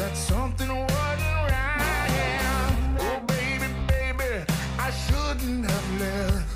that something wasn't right. Oh, baby, baby, I shouldn't have left.